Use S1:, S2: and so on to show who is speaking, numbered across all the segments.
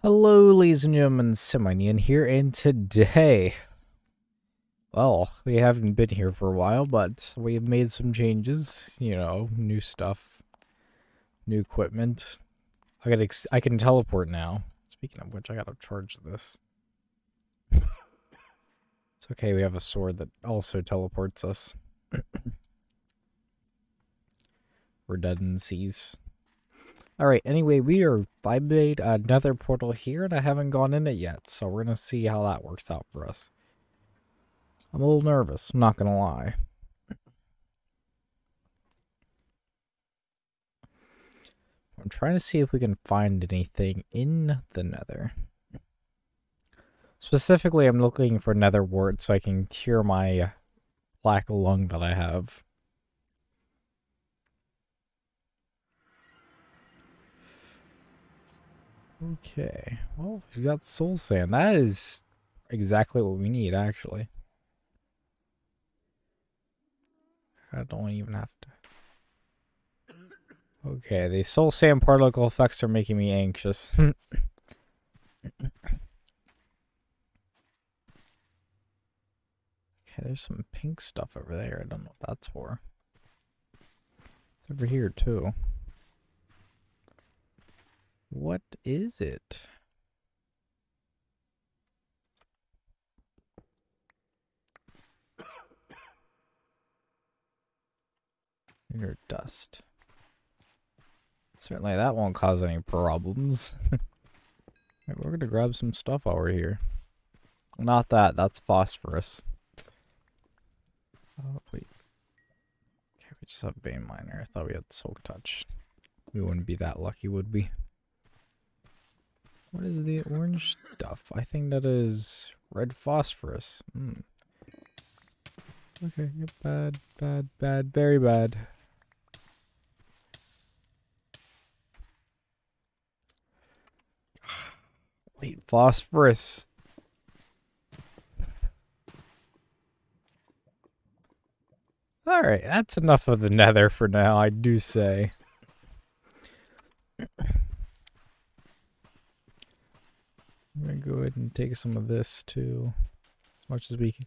S1: Hello, ladies and gentlemen, Semi Neon here, and today, well, we haven't been here for a while, but we've made some changes, you know, new stuff, new equipment. I got I can teleport now. Speaking of which, I gotta charge this. it's okay, we have a sword that also teleports us. Redundancies. Alright, anyway, we are, I made another portal here and I haven't gone in it yet, so we're gonna see how that works out for us. I'm a little nervous, I'm not gonna lie. I'm trying to see if we can find anything in the nether. Specifically, I'm looking for nether wart so I can cure my black lung that I have. Okay. Well, we got soul sand. That is exactly what we need, actually. I don't even have to. Okay, the soul sand particle effects are making me anxious. okay, there's some pink stuff over there. I don't know what that's for. It's over here, too. What is it? Inner dust. Certainly that won't cause any problems. right, we're gonna grab some stuff while we're here. Not that, that's phosphorus. Oh, wait. Okay, we just have vein miner. I thought we had soul touch. We wouldn't be that lucky, would we? What is the orange stuff? I think that is red phosphorus. Mm. Okay, bad, bad, bad, very bad. Wait, phosphorus. Alright, that's enough of the nether for now, I do say. I'm gonna go ahead and take some of this too. As much as we can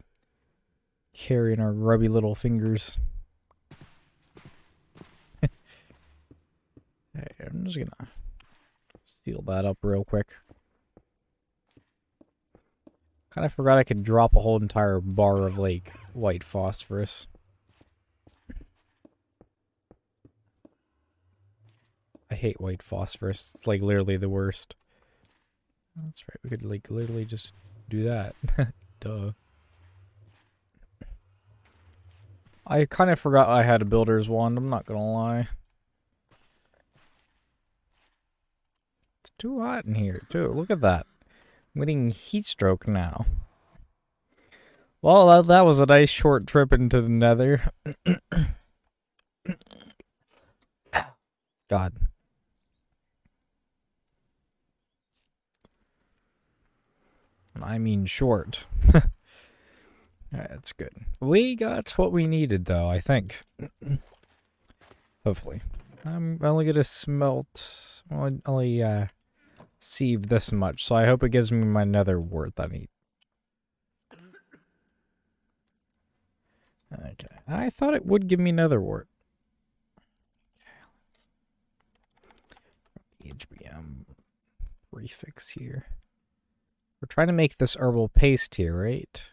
S1: carry in our grubby little fingers. hey, I'm just gonna seal that up real quick. Kind of forgot I could drop a whole entire bar of, like, white phosphorus. I hate white phosphorus. It's, like, literally the worst. That's right, we could, like, literally just do that. Duh. I kind of forgot I had a builder's wand, I'm not gonna lie. It's too hot in here, too. Look at that. I'm getting heat stroke now. Well, that, that was a nice short trip into the nether. God. I mean short. That's good. We got what we needed, though, I think. Hopefully. I'm only gonna smelt... Only, uh sieve this much, so I hope it gives me my nether wart I need. Okay, I thought it would give me nether wart. HBM prefix here. We're trying to make this herbal paste here, right?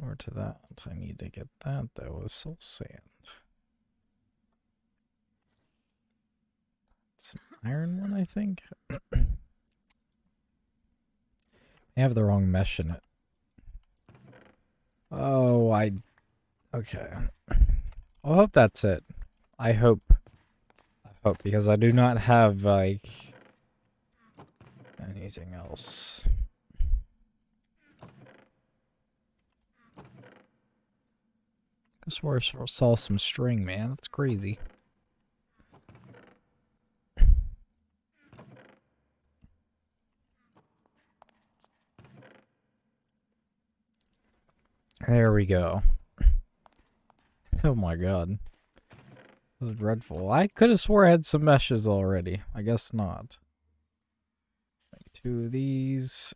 S1: Or to that, I need to get that though with soul sand. It's an iron one, I think. I have the wrong mesh in it. Oh, I... Okay. I hope that's it. I hope. I hope, because I do not have, like... Anything else. I swear I saw some string, man. That's crazy. There we go. Oh my god. This was dreadful. I could have swore I had some meshes already. I guess not. Two of these.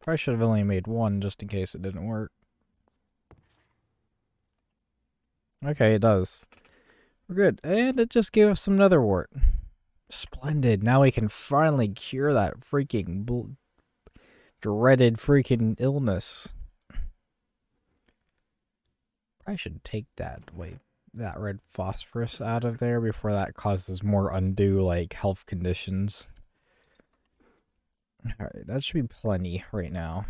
S1: Probably should have only made one just in case it didn't work. Okay, it does. We're good. And it just gave us some nether wart. Splendid. Now we can finally cure that freaking dreaded freaking illness. I should take that wait that red phosphorus out of there before that causes more undue like health conditions. Alright, that should be plenty right now.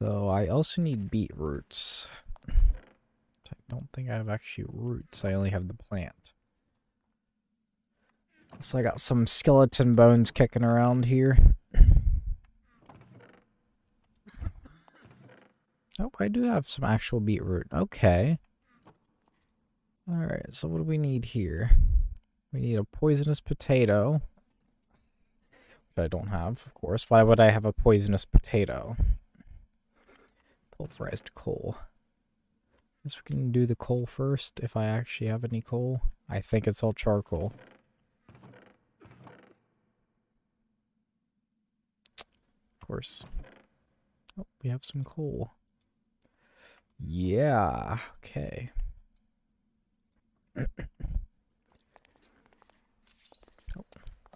S1: So I also need beetroots. I don't think I have actually roots, I only have the plant. So I got some skeleton bones kicking around here. Oh, I do have some actual beetroot. Okay. Alright, so what do we need here? We need a poisonous potato. Which I don't have, of course. Why would I have a poisonous potato? Pulverized coal. I Guess we can do the coal first, if I actually have any coal. I think it's all charcoal. Of course. Oh, we have some coal. Yeah, okay.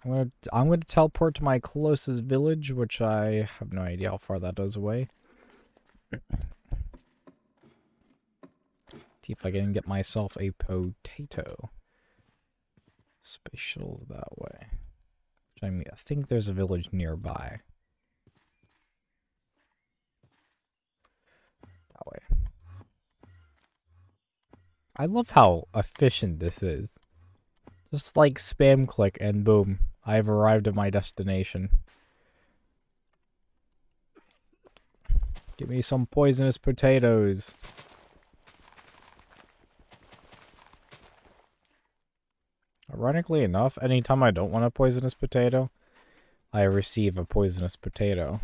S1: I'm gonna I'm gonna teleport to my closest village, which I have no idea how far that does away. See if I can get myself a potato. Space shuttles that way. I mean, I think there's a village nearby. That way. I love how efficient this is. Just like spam click and boom, I've arrived at my destination. Give me some poisonous potatoes. Ironically enough, anytime I don't want a poisonous potato, I receive a poisonous potato.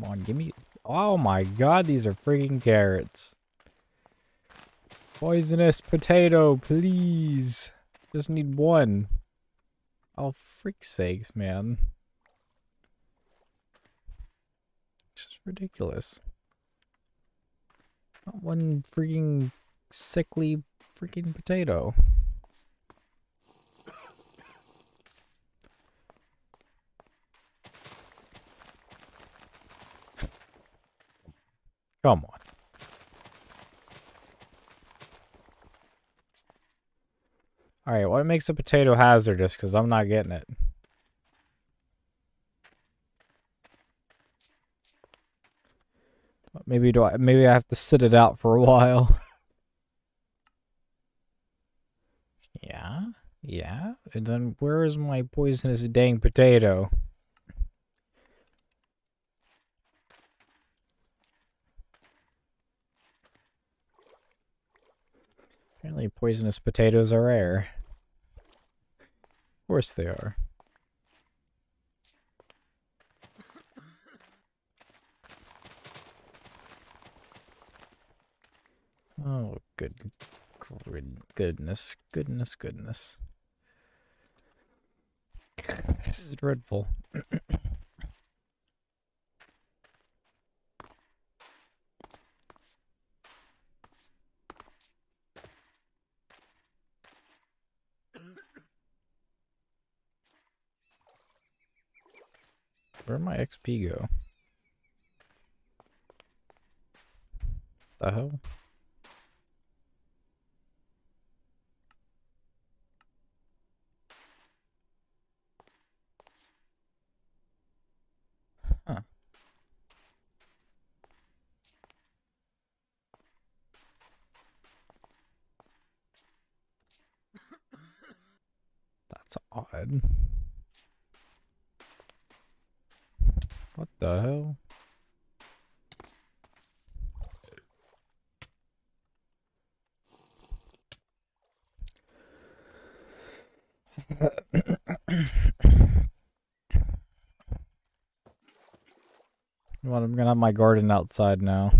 S1: Come on, give me... Oh my god, these are freaking carrots. Poisonous potato, please. Just need one. Oh, freak sakes, man. It's just ridiculous. Not one freaking sickly freaking potato. Come on. Alright, what makes a potato hazardous? Because I'm not getting it. Maybe do I maybe I have to sit it out for a while. yeah, yeah. And then where is my poisonous dang potato? Apparently poisonous potatoes are rare. Of course they are. Oh, good, good goodness, goodness, goodness. this is dreadful. Where'd my XP go? The hell? Huh. That's odd. What the hell? Well, I'm gonna have my garden outside now.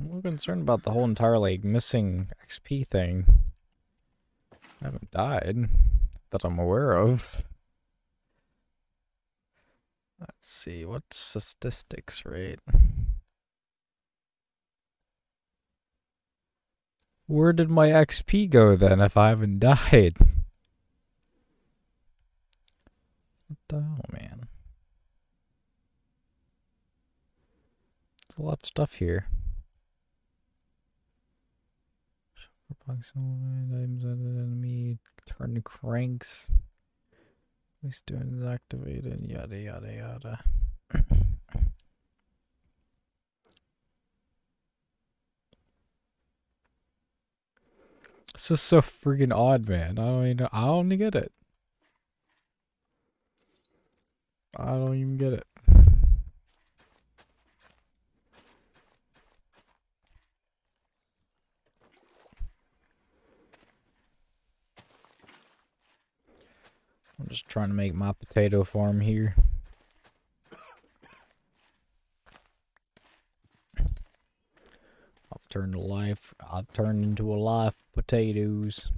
S1: I'm a little concerned about the whole entire like missing XP thing. I haven't died that I'm aware of. Let's see, what's the statistics rate? Where did my XP go then if I haven't died? What the hell, man? There's a lot of stuff here. items enemy, turn cranks. At doing is activated, yada yada yada. This is so freaking odd, man. I don't even, I don't even get it. I don't even get it. I'm just trying to make my potato farm here. I've turned a life, I've turned into a life potatoes.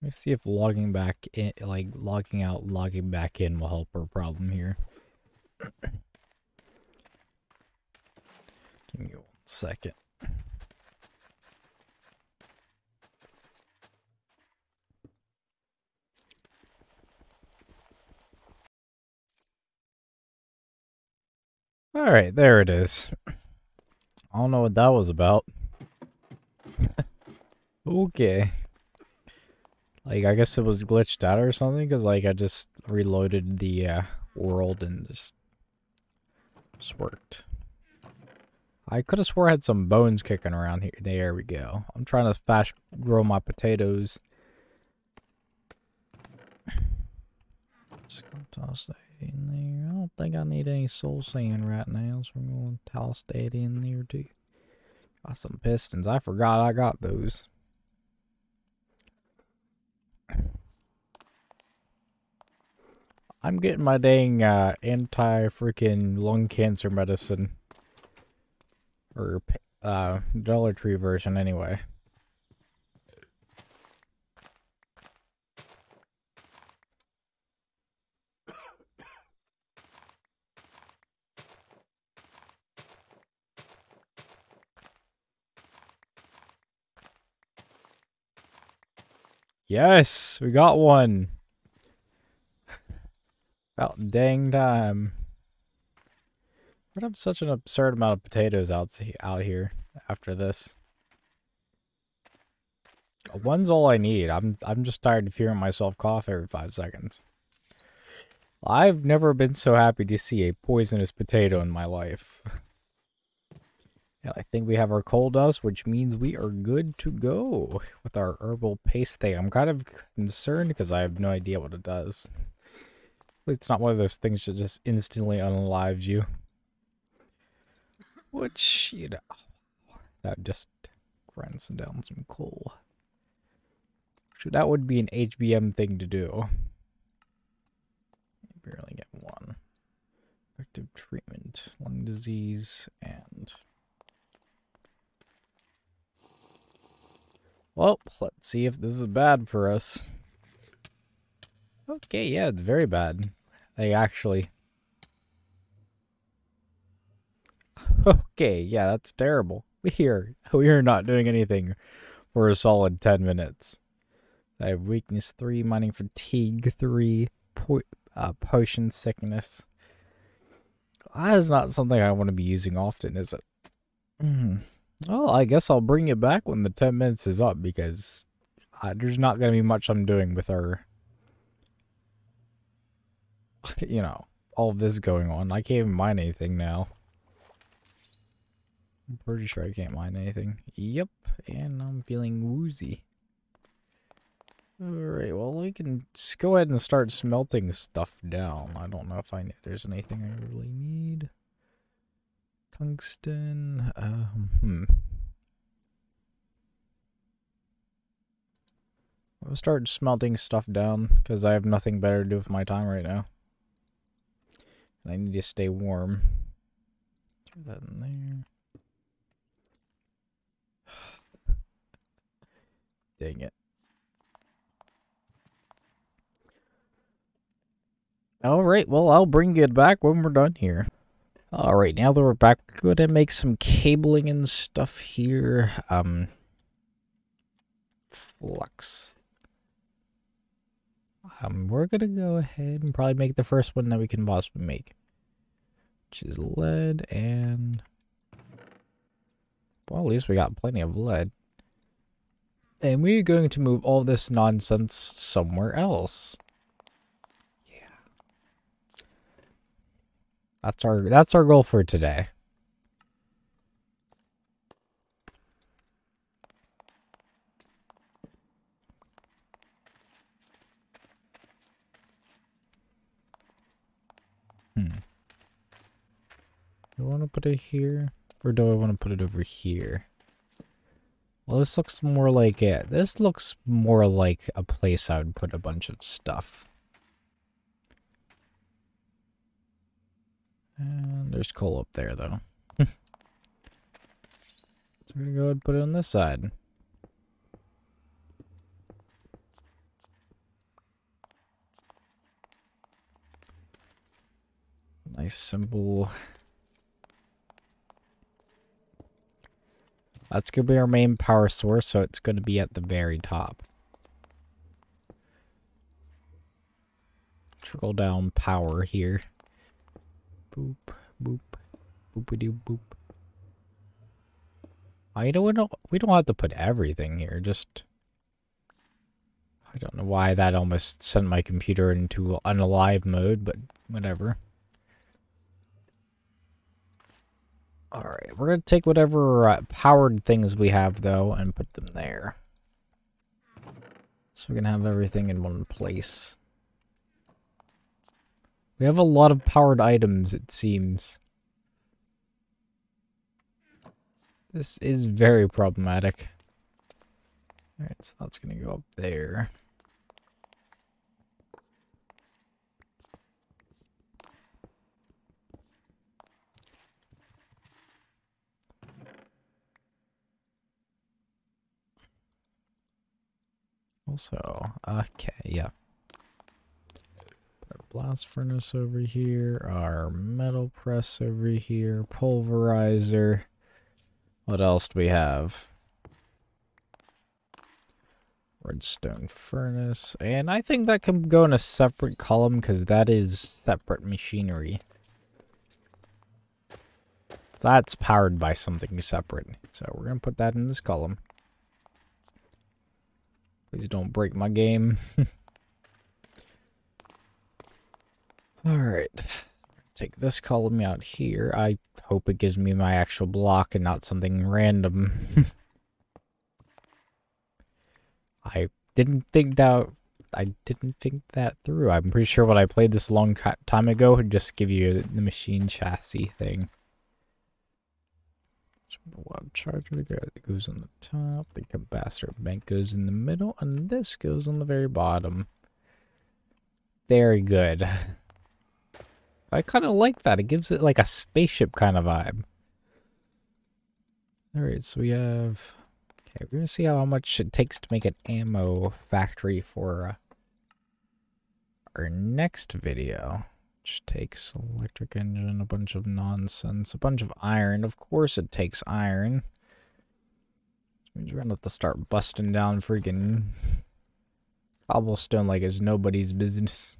S1: Let me see if logging back in, like logging out, logging back in will help our problem here. Give me one second. Alright, there it is. I don't know what that was about. okay. Like, I guess it was glitched out or something, because, like, I just reloaded the uh, world and just, just worked. I could have swore I had some bones kicking around here. There we go. I'm trying to fast grow my potatoes. Just gonna toss that in there. I don't think I need any soul sand right now, so I'm gonna toss that in there too. Got some pistons. I forgot I got those. I'm getting my dang uh, anti-freaking lung cancer medicine. Or, uh, Dollar Tree version anyway. Yes, we got one. About dang time. We'd have such an absurd amount of potatoes out, out here after this. One's all I need. I'm I'm just tired of hearing myself cough every five seconds. I've never been so happy to see a poisonous potato in my life. I think we have our coal dust, which means we are good to go with our herbal paste thing. I'm kind of concerned because I have no idea what it does. It's not one of those things that just instantly unalives you. Which, you know, that just grinds down some coal. So that would be an HBM thing to do. barely get one. Effective treatment, lung disease, and... Well, let's see if this is bad for us. Okay, yeah, it's very bad. Like, actually. Okay, yeah, that's terrible. We are, we are not doing anything for a solid 10 minutes. I have weakness 3, mining fatigue 3, po uh, potion sickness. That is not something I want to be using often, is it? Mm. Well, I guess I'll bring it back when the 10 minutes is up because uh, there's not going to be much I'm doing with our, you know, all of this going on. I can't even mine anything now. I'm pretty sure I can't mine anything. Yep, and I'm feeling woozy. Alright, well we can go ahead and start smelting stuff down. I don't know if I there's anything I really need. Tungsten. Um, hmm. I'll start smelting stuff down because I have nothing better to do with my time right now. And I need to stay warm. Throw that in there. Dang it. Alright, well, I'll bring it back when we're done here. Alright, now that we're back, we're going to make some cabling and stuff here. Um, flux. Um, we're going to go ahead and probably make the first one that we can possibly make. Which is lead and... Well, at least we got plenty of lead. And we're going to move all this nonsense somewhere else. That's our that's our goal for today. Hmm. Do I want to put it here? Or do I want to put it over here? Well, this looks more like it. This looks more like a place I would put a bunch of stuff. And there's coal up there, though. so we're going to go ahead and put it on this side. Nice, simple... That's going to be our main power source, so it's going to be at the very top. Trickle down power here. Boop, boop, boopity boop. I don't, we don't we don't have to put everything here. Just I don't know why that almost sent my computer into unalive mode, but whatever. Alright, we're going to take whatever uh, powered things we have, though, and put them there. So we can have everything in one place. We have a lot of powered items, it seems. This is very problematic. Alright, so that's going to go up there. Also, okay, yeah blast furnace over here, our metal press over here, pulverizer. What else do we have? Redstone furnace. And I think that can go in a separate column because that is separate machinery. That's powered by something separate. So we're going to put that in this column. Please don't break my game. Alright. Take this column out here. I hope it gives me my actual block and not something random. I didn't think that I didn't think that through. I'm pretty sure when I played this a long time ago would just give you the machine chassis thing. One charger goes on the top, the capacitor bank goes in the middle, and this goes on the very bottom. Very good. I kind of like that. It gives it like a spaceship kind of vibe. Alright, so we have... Okay, we're going to see how much it takes to make an ammo factory for uh, our next video. Which takes electric engine, a bunch of nonsense, a bunch of iron. Of course it takes iron. Which means we're going to have to start busting down freaking cobblestone like it's nobody's business.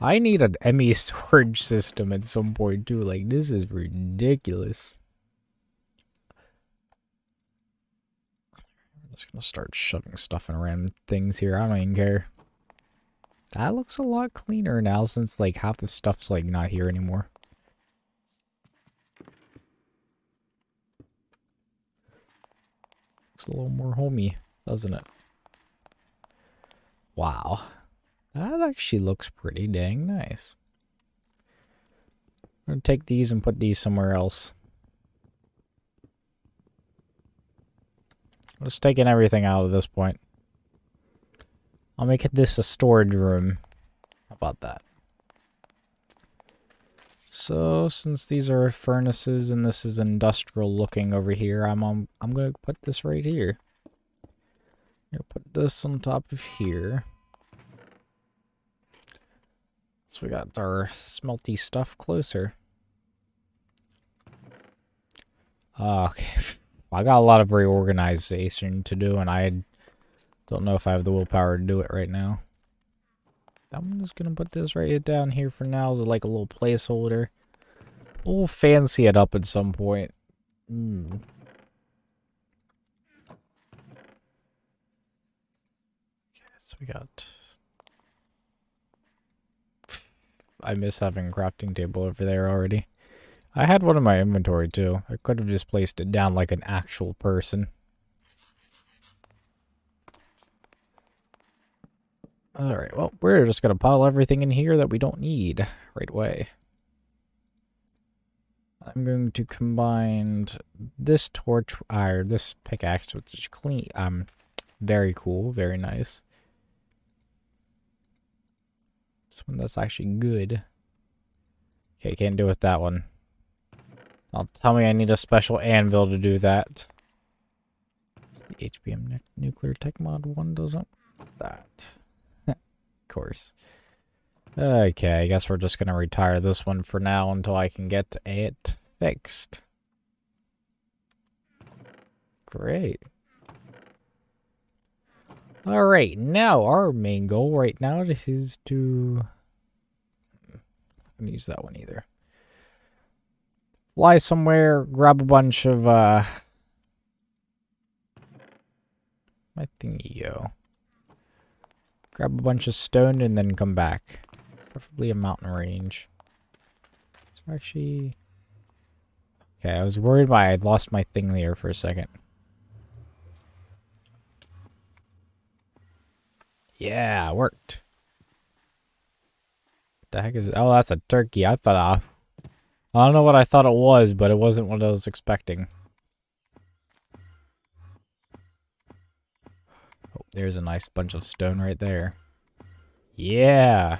S1: I need an ME storage system at some point too. Like this is ridiculous. I'm just gonna start shoving stuff in random things here. I don't even care. That looks a lot cleaner now since like half the stuff's like not here anymore. Looks a little more homey, doesn't it? Wow. That actually looks pretty dang nice. I'm gonna take these and put these somewhere else. I'm just taking everything out at this point. I'll make this a storage room. How about that? So, since these are furnaces and this is industrial looking over here, I'm on, I'm gonna put this right here. I'm gonna put this on top of here. So we got our smelty stuff closer. Okay. I got a lot of reorganization to do, and I don't know if I have the willpower to do it right now. I'm just gonna put this right down here for now as like a little placeholder. We'll fancy it up at some point. Hmm. Okay, so we got... I miss having a crafting table over there already. I had one in my inventory too. I could have just placed it down like an actual person. Alright, well, we're just going to pile everything in here that we don't need right away. I'm going to combine this torch, or this pickaxe, which is clean, um, very cool, very nice. This one that's actually good. Okay, can't do it with that one. I'll tell me I need a special anvil to do that. It's the HBM nuclear tech mod one doesn't that of course. Okay, I guess we're just going to retire this one for now until I can get it fixed. Great. Alright, now our main goal right now is to... I'm going to use that one either. Fly somewhere, grab a bunch of, uh... My thingy go. Grab a bunch of stone and then come back. Preferably a mountain range. So actually... Okay, I was worried why I lost my thing there for a second. Yeah, worked. The heck is? Oh, that's a turkey. I thought I... I don't know what I thought it was, but it wasn't what I was expecting. Oh, there's a nice bunch of stone right there. Yeah.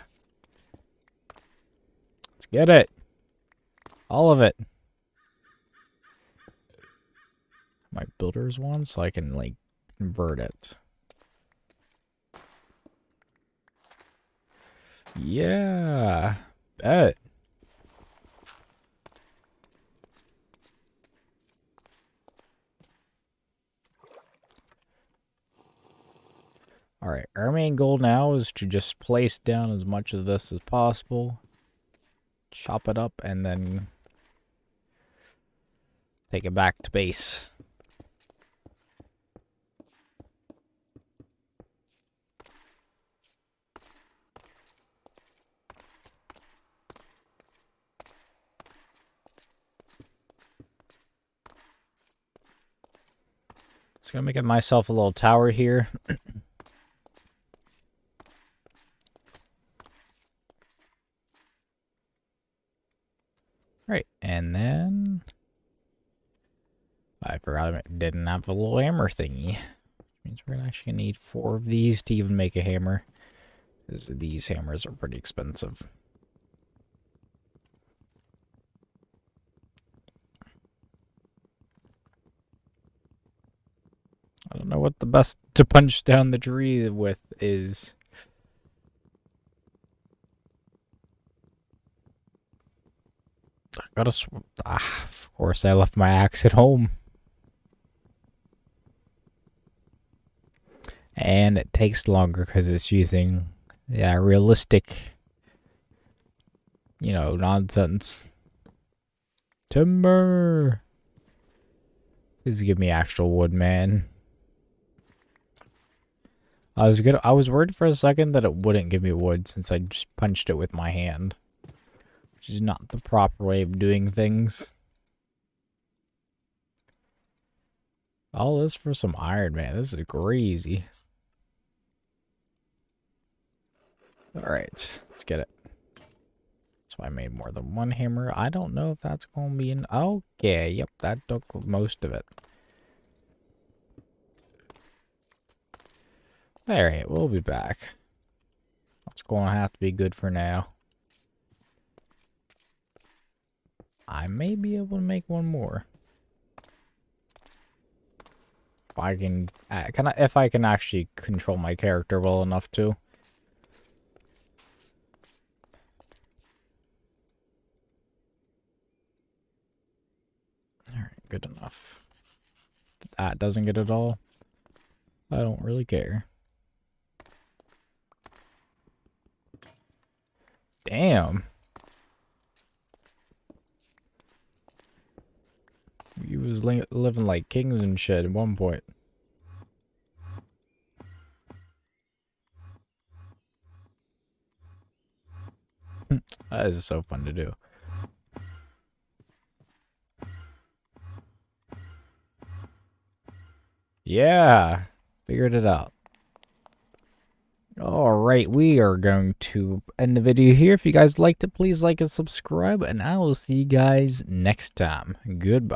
S1: Let's get it. All of it. My builder's wand so I can like convert it. Yeah. Bet. Alright, our main goal now is to just place down as much of this as possible. Chop it up and then take it back to base. Gonna make myself a little tower here. Right, and then... I forgot I didn't have a little hammer thingy. Which means we're actually gonna actually need four of these to even make a hammer. Because these hammers are pretty expensive. I don't know what the best to punch down the tree with is. I gotta. Ah, of course, I left my axe at home. And it takes longer because it's using, yeah, realistic, you know, nonsense. Timber! Please give me actual wood, man. I was good. I was worried for a second that it wouldn't give me wood since I just punched it with my hand which is not the proper way of doing things. All this for some iron, man. This is crazy. Alright, let's get it. So I made more than one hammer. I don't know if that's going to be an... Okay, yep, that took most of it. Alright, we'll be back. That's going to have to be good for now. I may be able to make one more. If I can, uh, can I, if I can actually control my character well enough to. Alright, good enough. that doesn't get it all, I don't really care. Damn. He was li living like kings and shit at one point. that is so fun to do. Yeah, figured it out. Alright, we are going to end the video here. If you guys liked it, please like and subscribe, and I will see you guys next time. Goodbye.